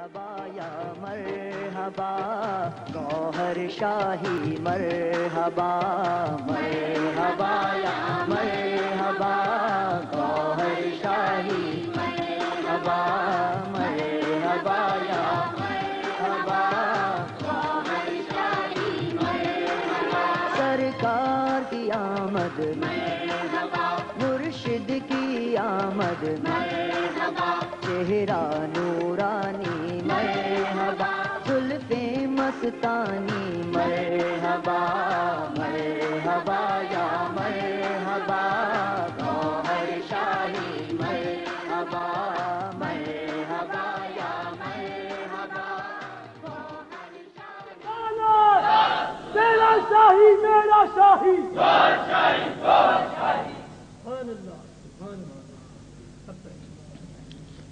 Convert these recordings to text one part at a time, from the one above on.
مرحبا یا مرحبا، گوہر شاہی مرحبا مرحبا یا مرحبا، گوہر شاہی مرحبا مرحبا یا مرحبا، گوہر شاہی مرحبا، سرکار کی آمد، مرحبا، مرشد کی آمد، مرحبا چہرہ نورانی مرحبا۔ زلف مستانی مرحبا۔ مرحبا یا مرحبا۔ گوہر شاہی مرحبا۔ مرحبا یا مرحبا۔ میرا شاہی میرا شاہی۔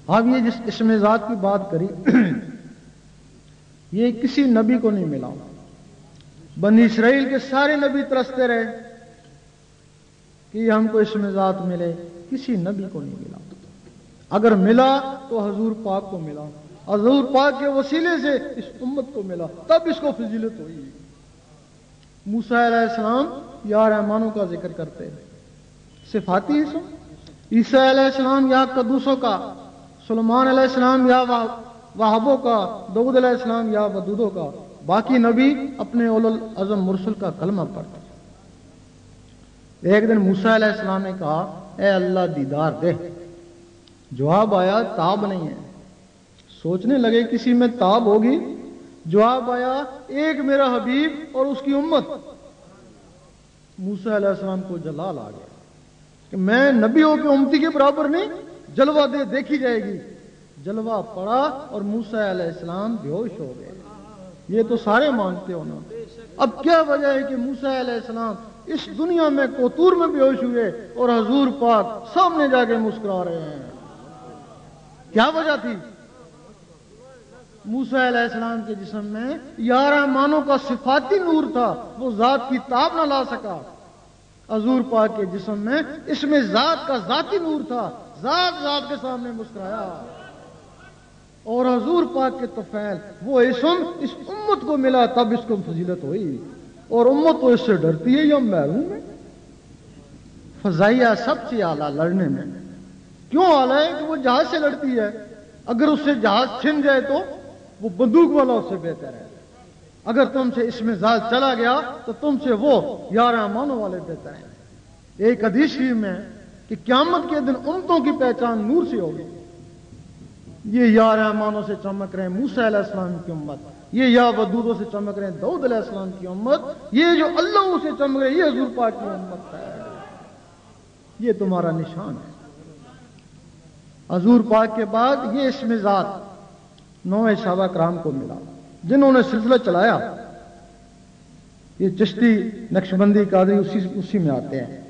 اب یہ جس اسم ذات کی بات کری، یہ کسی نبی کو نہیں ملا۔ بنی اسرائیل کے سارے نبی ترستے رہے کہ یہ ہم کو اسم ذات ملے، کسی نبی کو نہیں ملا۔ اگر ملا تو حضور پاک کو ملا۔ حضور پاک کے وسیلے سے اس امت کو ملا۔ تب اس کو فضیلت ہوئی۔ موسیٰ علیہ السلام یا رحمانوں کا ذکر کرتے۔ ہیں صفاتی اسم عیسیٰ علیہ السلام یا قدوسوں کا سلمان علیہ السلام یا وہابوں کا دعود علیہ السلام یا ودودوں کا، باقی نبی اپنے اول العظم مرسل کا کلمہ پڑھتے ایک دن موسیٰ علیہ السلام نے کہا، اے اللہ دیدار دے۔ جواب آیا، تاب نہیں ہے۔ سوچنے لگے، کسی میں تاب ہوگی؟ جواب آیا، ایک میرا حبیب اور اس کی امت۔ موسیٰ علیہ السلام کو جلال آ گیا کہ میں نبیوں کے امتی کے برابر نہیں جلوہ دے دیکھی جائے گی۔ جلوہ پڑا اور موسیٰ علیہ السلام بے ہوش ہو گئے۔ یہ تو سارے مانگتے ہو نا۔ اب کیا وجہ ہے کہ موسیٰ علیہ السلام اس دنیا میں کوتور میں بے ہوش ہوئے اور حضور پاک سامنے جا کے مسکرا رہے ہیں؟ کیا وجہ تھی؟ موسیٰ علیہ السلام کے جسم میں یارہ مانوں کا صفاتی نور تھا، وہ ذات کی تاب نہ لا سکا۔ حضور پاک کے جسم میں اس میں ذات کا ذاتی نور تھا۔ ذات ذات کے سامنے مسکرایا۔ اور حضور پاک کے توفیل، وہ اسم اس امت کو ملا، تب اس کو فضیلت ہوئی۔ اور امت تو اس سے ڈرتی ہے یا محروم ہے فضائیہ سب سے اعلیٰ لڑنے میں۔ کیوں اعلیٰ ہے؟ کہ وہ جہاز سے لڑتی ہے۔ اگر اس سے جہاز چھن جائے تو وہ بندوق والا اس سے بہتر ہے۔ اگر تم سے اس میں ذات چلا گیا، تو تم سے وہ یارہ مانو والے بہتر ہیں۔ ایک حدیث شریف میں کہ قیامت کے دن امتوں کی پہچان نور سے ہوگی۔ یہ یا رحمانوں سے چمک رہے ہیں موسیٰ علیہ السلام کی امت۔ یہ یا ودودوں سے چمک رہے ہیں دعود علیہ السلام کی امت۔ یہ جو اللہ سے چمک رہے ہیں، یہ حضور پاک کی امت ہے۔ یہ تمہارا نشان ہے۔ حضور پاک کے بعد یہ اسم ذات نو صحابہ کرام کو ملا، جنہوں نے سلسلہ چلایا۔ یہ چشتی نقش بندی قادری اسی اسی میں آتے ہیں۔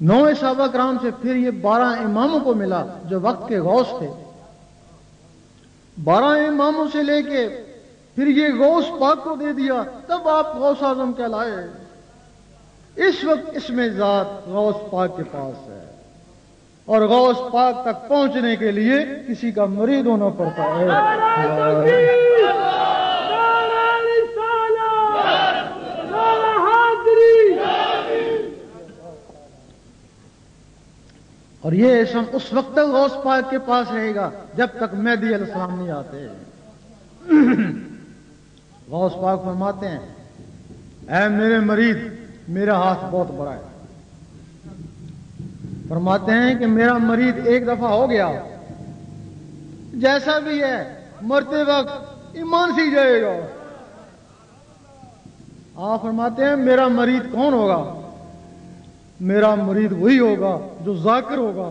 نو صحابہ کرام سے پھر یہ بارہ اماموں کو ملا جو وقت کے غوث تھے۔ بارہ اماموں سے لے کے پھر یہ غوث پاک کو دے دیا، تب آپ غوث اعظم کہلائے۔ اس وقت اس میں ذات غوث پاک کے پاس ہے۔ اور غوث پاک تک پہنچنے کے لیے کسی کا مرید ہونا پڑتا ہے۔ اور یہ اسم اس وقت تک غوث پاک کے پاس رہے گا جب تک مہدی علیہ السلام نہیں آتے۔ غوث پاک فرماتے ہیں، اے میرے مرید، میرا ہاتھ بہت بڑا ہے۔ فرماتے ہیں کہ میرا مرید ایک دفعہ ہو گیا۔ جیسا بھی ہے، مرتے وقت ایمان سی جائے گا۔ آپ فرماتے ہیں، میرا مرید کون ہوگا؟ میرا مرید وہی ہوگا جو ذاکر ہوگا۔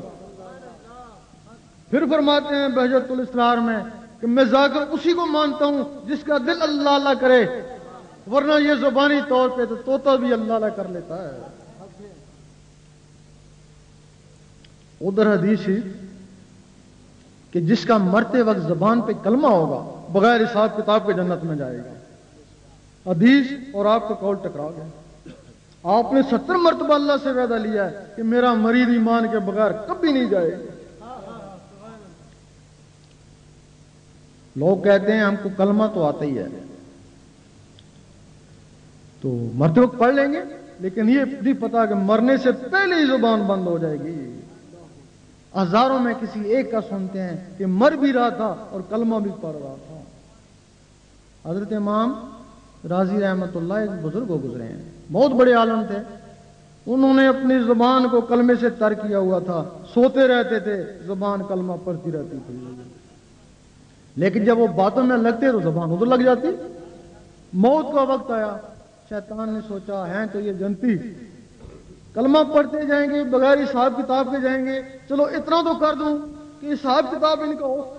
پھر فرماتے ہیں بحجت الاسرار میں کہ میں ذاکر اسی کو مانتا ہوں جس کا دل اللہ اللہ کرے۔ ورنہ یہ زبانی طور پہ تو توتا بھی اللہ اللہ کر لیتا ہے۔ ادھر حدیث ہی کہ جس کا مرتے وقت زبان پہ کلمہ ہوگا، بغیر حساب کتاب کے جنت میں جائے گا۔ حدیث اور آپ کا کال ٹکرا گیا۔ آپ نے ستر مرتبہ اللہ سے وعدہ لیا ہے کہ میرا مرید ایمان کے بغیر کبھی نہیں جائے لوگ کہتے ہیں ہم کو کلمہ تو آتا ہی ہے۔ تو مرتے وقت پڑھ لیں گے، لیکن یہ نہیں پتا کہ مرنے سے پہلے ہی زبان بند ہو جائے گی۔ ہزاروں میں کسی ایک کا سنتے ہیں کہ مر بھی رہا تھا اور کلمہ بھی پڑھ رہا تھا۔ حضرت امام راضی رحمت اللہ ایک بزرگ ہو گزرے ہیں۔ بہت بڑے عالم تھے۔ انہوں نے اپنی زبان کو کلمے سے تر کیا ہوا تھا۔ سوتے رہتے تھے، زبان کلمہ پڑھتی رہتی تھی۔ لیکن جب وہ باتوں میں لگتے تو زبان ادھر لگ جاتی۔ موت کا وقت آیا۔ شیطان نے سوچا ہے تو یہ جنتی۔ کلمہ پڑھتے جائیں گے، بغیر حساب کتاب کے جائیں گے۔ چلو، اتنا تو کر دوں کہ حساب کتاب ان کا ہو۔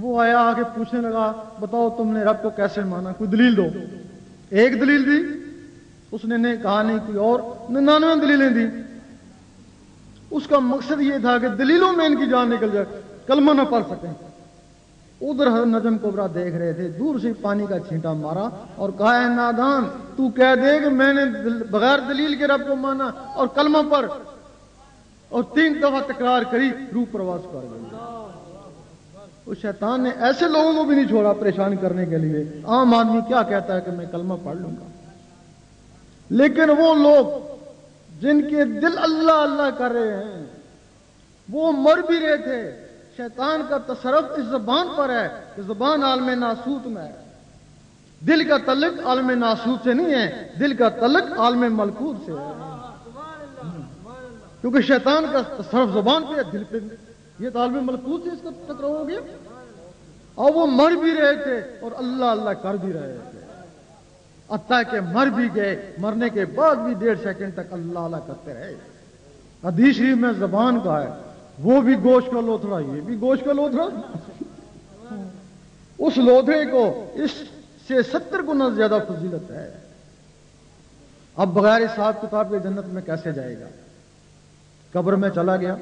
وہ آیا آ کے پوچھنے لگا، بتاؤ تم نے رب کو کیسے مانا؟ کوئی دلیل دو۔ ایک دلیل دی اس نے کہا نہیں کوئی اور ننانوے دلیلیں دی۔ اس کا مقصد یہ تھا کہ دلیلوں میں ان کی جان نکل جائے، کلمہ نہ پڑھ سکیں۔ ادھر نجم کوبرا دیکھ رہے تھے، دور سے پانی کا چھینٹا مارا اور کہا ہے نادان، تو کہہ دے کہ میں نے بغیر دلیل کے رب کو مانا اور کلمہ پر اور تین دفعہ تکرار کری، روح پرواز کر گئی۔ اس شیطان نے ایسے لوگوں کو بھی نہیں چھوڑا پریشان کرنے کے لیے۔ عام آدمی کیا کہتا ہے کہ میں کلمہ پڑھ لوں گا؟ لیکن وہ لوگ جن کے دل اللہ اللہ کر رہے ہیں، وہ مر بھی رہے تھے۔ شیطان کا تصرف اس زبان پر ہے کہ زبان عالم ناسوت میں ہے۔ دل کا تعلق عالم ناسوت سے نہیں ہے، دل کا تعلق عالم ملکوت سے ہے۔ کیونکہ شیطان کا تصرف زبان پہ ہے، دل پہ۔ یہ تو عالم ملکوت سے اس کا ٹکراؤ ہو گیا اور وہ مر بھی رہے تھے اور اللہ اللہ کر بھی رہے تھے۔ اتہ کہ مر بھی گئے، مرنے کے بعد بھی ڈیڑھ سیکنڈ تک اللہ اللہ کرتے رہے۔ حدیث شریف میں زبان کا ہے، وہ بھی گوشت کا لوتھڑا، یہ بھی گوشت کا لوتھڑا۔ اس لوتھڑے کو اس سے ستر گنا زیادہ فضیلت ہے۔ اب بغیر حساب کتاب کے جنت میں کیسے جائے گا؟ قبر میں چلا گیا،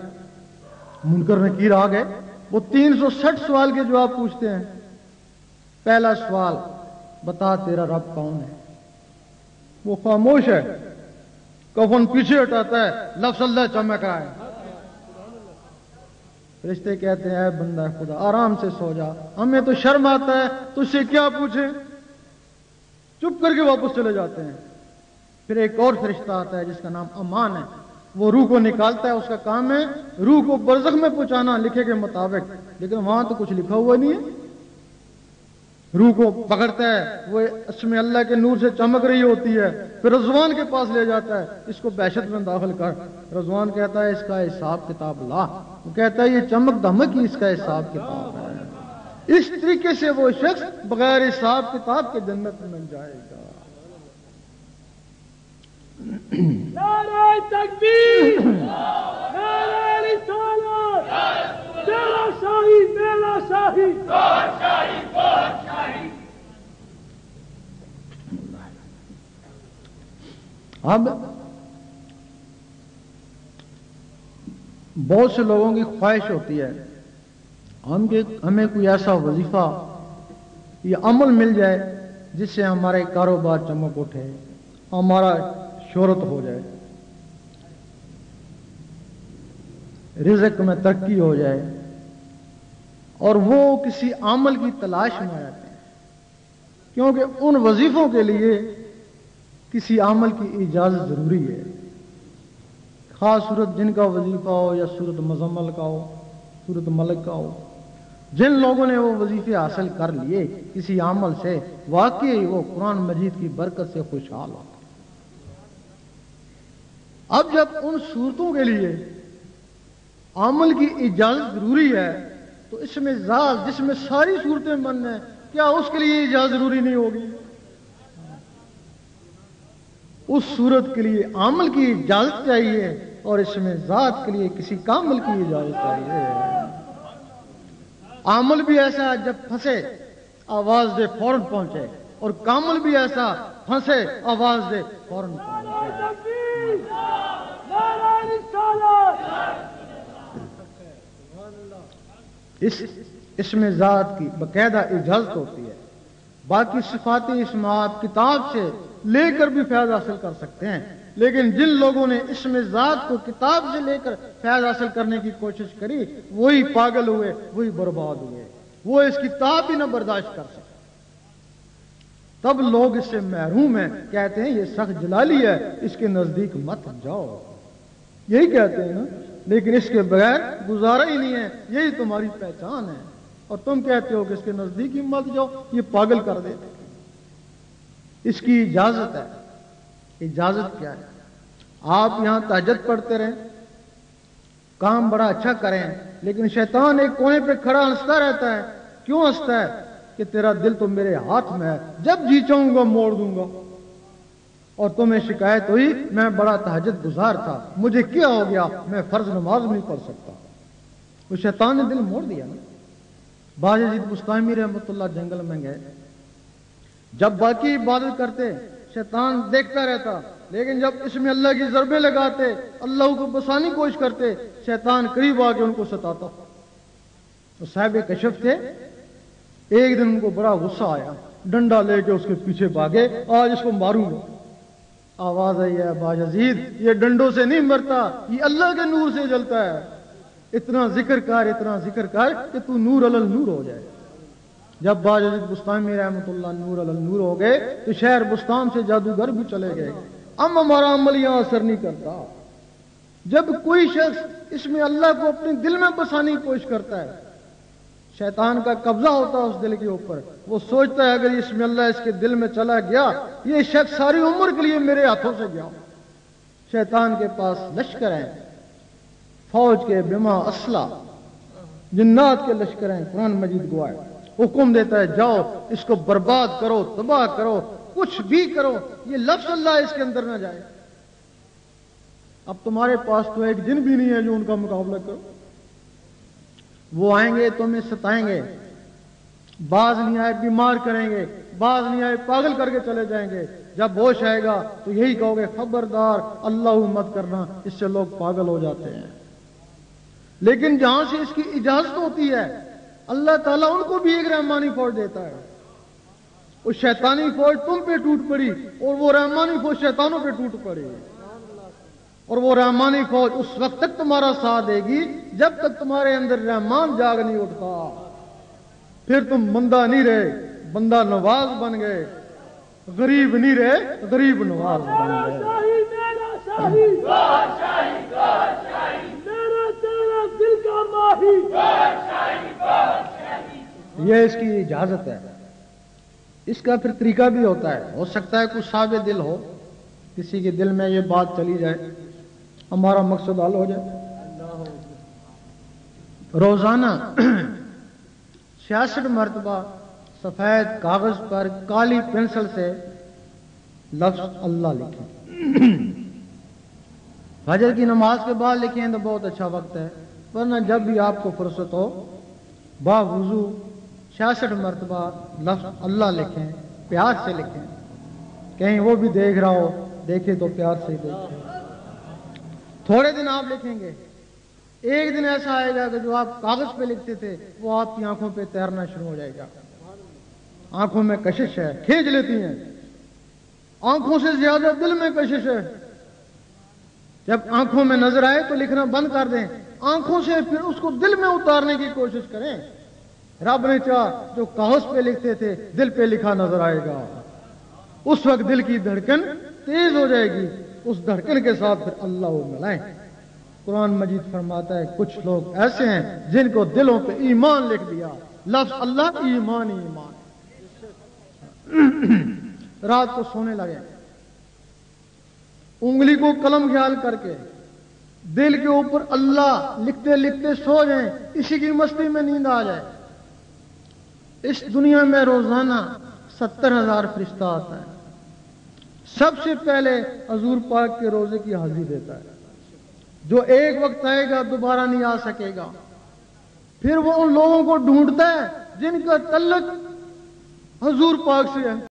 منکر نکیر آ گئے۔ وہ تین سو سٹھ سوال کے جواب پوچھتے ہیں۔ پہلا سوال، بتا تیرا رب کون ہے؟ وہ خاموش ہے کفن پیچھے ہٹاتا ہے لفظ اللہ چمک رہا ہے رشتے کہتے ہیں، اے بندہ خدا، آرام سے سو جا۔ ہمیں تو شرم آتا ہے تو سے کیا پوچھیں؟ چپ کر کے واپس چلے جاتے ہیں۔ پھر ایک اور فرشتہ آتا ہے، جس کا نام امان ہے۔ وہ روح کو نکالتا ہے، اس کا کام ہے روح کو برزخ میں پہنچانا، لکھے کے مطابق۔ لیکن وہاں تو کچھ لکھا ہوا نہیں ہے۔ روح کو پکڑتا ہے، وہ اسم اللہ کے نور سے چمک رہی ہوتی ہے، پھر رضوان کے پاس لے جاتا ہے۔ اس کو بحشت میں داخل کر۔ رضوان کہتا ہے، اس کا حساب کتاب لا وہ کہتا ہے، یہ چمک دمک ہی اس کا حساب کتاب ہے۔ اس طریقے سے وہ شخص بغیر حساب کتاب کے جنت میں جائے گا۔ تکبیر! رسالت! شاہی میرا شاہی! اب بہت سے لوگوں کی خواہش ہوتی ہے، ہم ہمیں کوئی ایسا وظیفہ یا عمل مل جائے جس سے ہمارے کاروبار چمک اٹھے، ہمارا شہرت ہو جائے، رزق میں ترقی ہو جائے، اور وہ کسی عمل کی تلاش میں آتے ہیں۔ کیونکہ ان وظیفوں کے لیے کسی عمل کی اجازت ضروری ہے۔ خاص صورت جن کا وظیفہ ہو یا صورت مزمل کا ہو، صورت ملک کا ہو، جن لوگوں نے وہ وظیفے حاصل کر لیے، کسی عمل سے واقعی وہ قرآن مجید کی برکت سے خوشحال ہو۔ اب جب ان صورتوں کے لیے عمل کی اجازت ضروری ہے، تو اس میں ذات، جس میں ساری صورتیں بند ہیں، کیا اس کے لیے اجازت ضروری نہیں ہوگی؟ اس صورت کے لیے عمل کی اجازت چاہیے اور اس میں ذات کے لیے کسی کامل کی اجازت چاہیے۔ عمل بھی ایسا جب پھنسے، آواز دے فوراً پہنچے، اور کامل بھی ایسا پھنسے، آواز دے فوراً پہنچے۔ اس اس میں ذات کی باقاعدہ اجازت ہوتی ہے۔ باقی صفاتی اسمات کتاب سے لے کر بھی فیض حاصل کر سکتے ہیں۔ لیکن جن لوگوں نے اس میں ذات کو کتاب سے لے کر فیض حاصل کرنے کی کوشش کری، وہی پاگل ہوئے، وہی برباد ہوئے۔ وہ اس کی تاب بھی نہ برداشت کر سکے۔ تب لوگ اس سے محروم ہیں، کہتے ہیں یہ سخت جلالی ہے، اس کے نزدیک مت جاؤ۔ یہی کہتے ہیں نا، لیکن اس کے بغیر گزارا ہی نہیں ہے، یہی تمہاری پہچان ہے۔ اور تم کہتے ہو کہ اس کے نزدیک ہی مت جاؤ، یہ پاگل کر دیتے اس کی اجازت ہے۔ اجازت کیا ہے؟ آپ یہاں تہجد پڑھتے رہیں۔ کام بڑا اچھا کریں۔ لیکن شیطان ایک کونے پہ کھڑا ہنستا رہتا ہے۔ کیوں ہنستا ہے؟ کہ تیرا دل تو میرے ہاتھ میں ہے۔ جب جی چاہوں گا موڑ دوں گا۔ اور تمہیں شکایت ہوئی، میں بڑا تہجد گزار تھا۔ مجھے کیا ہو گیا؟ میں فرض نماز نہیں پڑھ سکتا۔ وہ شیطان نے دل موڑ دیا نا۔ باز جی، مستعمی رحمت اللہ جنگل میں گئے۔ جب باقی عبادت کرتے، شیطان دیکھتا رہتا، لیکن جب اس میں اللہ کی ضربیں لگاتے، اللہ کو بسانی کوشش کرتے، شیطان قریب آ کے ان کو ستاتا۔ تو صاحب کشف تھے، ایک دن ان کو بڑا غصہ آیا، ڈنڈا لے کے اس کے پیچھے بھاگے، آج اس کو ماروں گا۔ آواز آئی ہے باج عزیز یہ ڈنڈوں سے نہیں مرتا، یہ اللہ کے نور سے جلتا ہے۔ اتنا ذکر کر، اتنا ذکر کر کہ تو نور الل نور ہو جائے۔ جب باج بستان میں رحمت اللہ نور نور ہو گئے تو شہر بستان سے جادوگر بھی چلے گئے۔ اب ہمارا عمل یہاں اثر نہیں کرتا۔ جب کوئی شخص اس میں اللہ کو اپنے دل میں بسانے کی کوشش کرتا ہے، شیطان کا قبضہ ہوتا ہے اس دل کے اوپر، وہ سوچتا ہے اگر اس میں اللہ اس کے دل میں چلا گیا، یہ شخص ساری عمر کے لیے میرے ہاتھوں سے گیا۔ شیطان کے پاس لشکر ہیں، فوج کے بیما اسلح جنات کے لشکر ہیں، قرآن مجید گوائے حکم دیتا ہے، جاؤ، اس کو برباد کرو، تباہ کرو، کچھ بھی کرو، یہ لفظ اللہ اس کے اندر نہ جائے۔ اب تمہارے پاس تو ایک دن بھی نہیں ہے جو ان کا مقابلہ کرو۔ وہ آئیں گے، تمہیں ستائیں گے۔ بعض نہیں آئے، بیمار کریں گے۔ بعض نہیں آئے، پاگل کر کے چلے جائیں گے۔ جب ہوش آئے گا تو یہی کہو گے، خبردار، اللہ مت کرنا، اس سے لوگ پاگل ہو جاتے ہیں۔ لیکن جہاں سے اس کی اجازت ہوتی ہے اللہ تعالیٰ ان کو بھی ایک رحمانی فوج دیتا ہے۔ وہ شیطانی فوج تم پہ ٹوٹ پڑی اور وہ رحمانی فوج شیطانوں پہ ٹوٹ پڑی۔ اور وہ رحمانی فوج اس وقت تک تمہارا ساتھ دے گی جب تک تمہارے اندر رحمان جاگ نہیں اٹھتا۔ پھر تم بندہ نہیں رہے، بندہ نواز بن گئے۔ غریب نہیں رہے، غریب نواز بن گئے۔ یہ اس کی اجازت ہے۔ اس کا پھر طریقہ بھی ہوتا ہے۔ ہو سکتا ہے کچھ صاحب دل ہو، کسی کے دل میں یہ بات چلی جائے۔ ہمارا مقصد حل ہو جائے۔ روزانہ چھیاسٹھ مرتبہ سفید کاغذ پر کالی پینسل سے لفظ اللہ لکھیں۔ فجر کی نماز کے بعد لکھیں تو بہت اچھا وقت ہے، ورنہ جب بھی آپ کو فرصت ہو، با وضو چھیاسٹھ مرتبہ لفظ اللہ لکھیں، پیار سے لکھیں۔ کہیں وہ بھی دیکھ رہا ہو، دیکھے تو پیار سے دیکھیں تھوڑے دن آپ لکھیں گے۔ ایک دن ایسا آئے گا کہ جو آپ کاغذ پہ لکھتے تھے، وہ آپ کی آنکھوں پہ تیرنا شروع ہو جائے گا۔ آنکھوں میں کشش ہے، کھینچ لیتی ہیں۔ آنکھوں سے زیادہ دل میں کشش ہے۔ جب آنکھوں میں نظر آئے تو لکھنا بند کر دیں۔ آنکھوں سے پھر اس کو دل میں اتارنے کی کوشش کریں۔ رب نے چاہ جو کاغذ پہ لکھتے تھے، دل پہ لکھا نظر آئے گا۔ اس وقت دل کی دھڑکن تیز ہو جائے گی۔ اس دھڑکن کے ساتھ پھر اللہ ملائیں۔ قرآن مجید فرماتا ہے، کچھ لوگ ایسے ہیں جن کو دلوں پہ ایمان لکھ دیا۔ لفظ اللہ، ایمان ایمان۔ رات کو سونے لگے۔ انگلی کو قلم خیال کر کے دل کے اوپر اللہ لکھتے لکھتے سو جائیں۔ اسی کی مستی میں نیند آ جائے۔ اس دنیا میں روزانہ ستر ہزار فرشتہ آتا ہے۔ سب سے پہلے حضور پاک کے روزے کی حاضری دیتا ہے۔ جو ایک وقت آئے گا، دوبارہ نہیں آ سکے گا۔ پھر وہ ان لوگوں کو ڈھونڈتا ہے جن کا تعلق حضور پاک سے ہے۔